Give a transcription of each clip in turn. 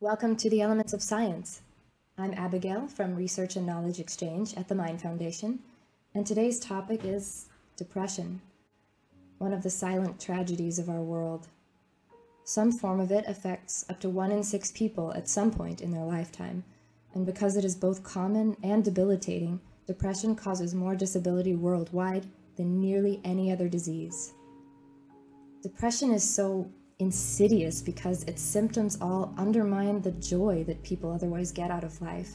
Welcome to the Elements of Science. I'm Abigail from Research and Knowledge Exchange at the Mind Foundation, and today's topic is depression, one of the silent tragedies of our world. Some form of it affects up to one in six people at some point in their lifetime, and because it is both common and debilitating, depression causes more disability worldwide than nearly any other disease. Depression is so insidious because its symptoms all undermine the joy that people otherwise get out of life.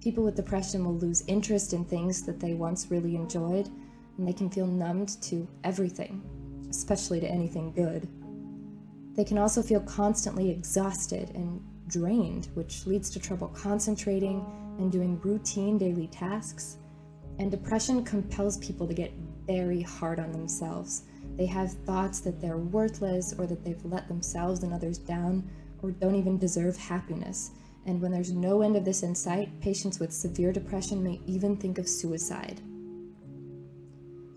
People with depression will lose interest in things that they once really enjoyed, and they can feel numbed to everything, especially to anything good. They can also feel constantly exhausted and drained, which leads to trouble concentrating and doing routine daily tasks. And depression compels people to get very hard on themselves they have thoughts that they're worthless or that they've let themselves and others down or don't even deserve happiness. And when there's no end of this in sight, patients with severe depression may even think of suicide.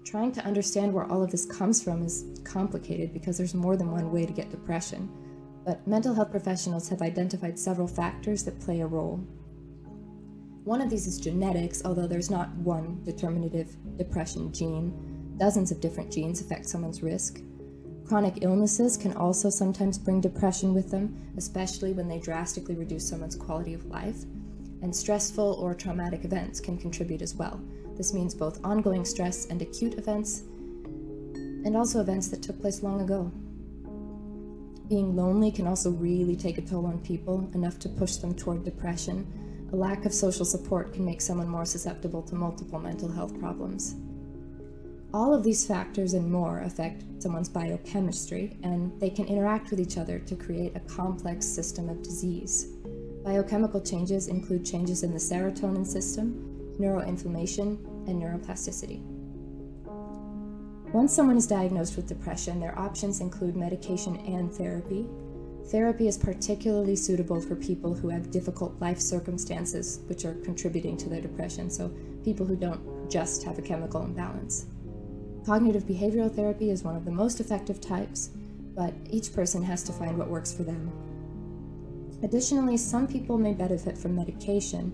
Trying to understand where all of this comes from is complicated because there's more than one way to get depression, but mental health professionals have identified several factors that play a role. One of these is genetics, although there's not one determinative depression gene. Dozens of different genes affect someone's risk. Chronic illnesses can also sometimes bring depression with them, especially when they drastically reduce someone's quality of life. And stressful or traumatic events can contribute as well. This means both ongoing stress and acute events, and also events that took place long ago. Being lonely can also really take a toll on people, enough to push them toward depression. A lack of social support can make someone more susceptible to multiple mental health problems. All of these factors and more affect someone's biochemistry, and they can interact with each other to create a complex system of disease. Biochemical changes include changes in the serotonin system, neuroinflammation, and neuroplasticity. Once someone is diagnosed with depression, their options include medication and therapy. Therapy is particularly suitable for people who have difficult life circumstances which are contributing to their depression, so people who don't just have a chemical imbalance. Cognitive behavioral therapy is one of the most effective types, but each person has to find what works for them. Additionally, some people may benefit from medication,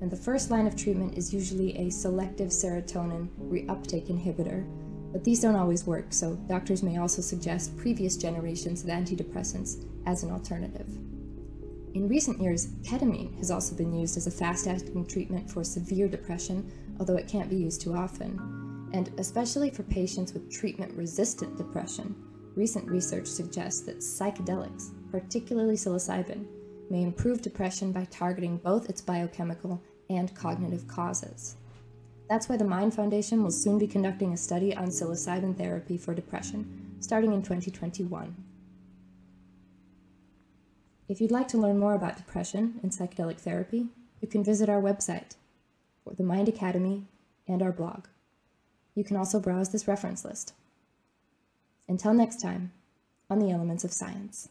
and the first line of treatment is usually a selective serotonin reuptake inhibitor, but these don't always work, so doctors may also suggest previous generations of antidepressants as an alternative. In recent years, ketamine has also been used as a fast-acting treatment for severe depression, although it can't be used too often and especially for patients with treatment-resistant depression, recent research suggests that psychedelics, particularly psilocybin, may improve depression by targeting both its biochemical and cognitive causes. That's why the Mind Foundation will soon be conducting a study on psilocybin therapy for depression, starting in 2021. If you'd like to learn more about depression and psychedelic therapy, you can visit our website, the Mind Academy, and our blog. You can also browse this reference list. Until next time, on the Elements of Science.